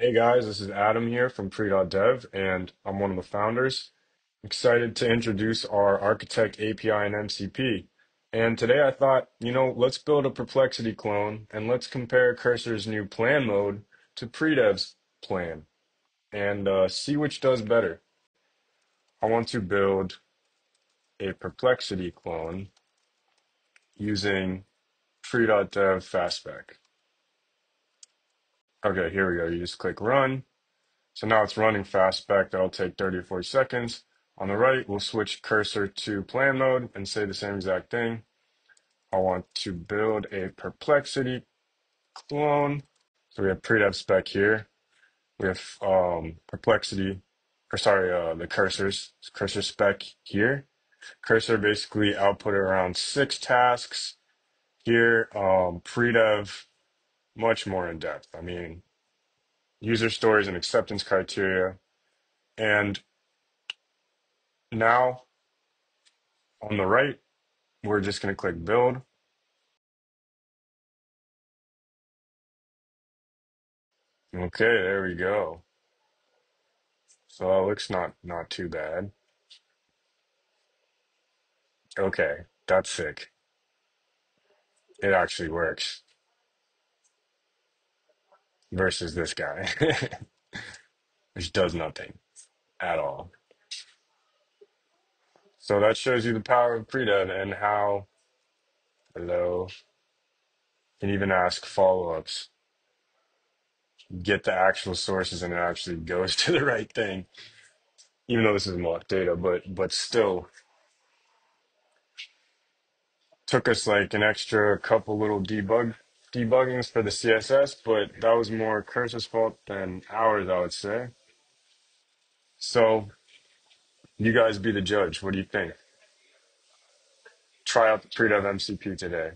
Hey guys, this is Adam here from Pre.Dev, and I'm one of the founders. Excited to introduce our Architect API and MCP. And today I thought, you know, let's build a Perplexity clone and let's compare Cursor's new plan mode to Predev's plan and uh, see which does better. I want to build a Perplexity clone using Pre.Dev Fastspec. Okay, here we go. You just click run So now it's running fast spec. That'll take 30 or 40 seconds. On the right, we'll switch cursor to plan mode and say the same exact thing. I want to build a perplexity clone. So we have pre-dev spec here. We have um, perplexity, or sorry, uh, the cursors, cursor spec here. Cursor basically output around six tasks. Here, um, pre-dev, much more in depth. I mean, user stories and acceptance criteria. And now on the right, We're just going to click build. Okay, there we go. So that looks not not too bad. Okay, that's sick. It actually works versus this guy, which does nothing at all. So that shows you the power of Predev and how, hello, can even ask follow-ups, get the actual sources, and it actually goes to the right thing. Even though this is mock data, but but still took us like an extra couple little debug debuggings for the CSS, but that was more Cursor's fault than ours, I would say. So you guys be the judge. What do you think? Try out the pre-dev MCP today.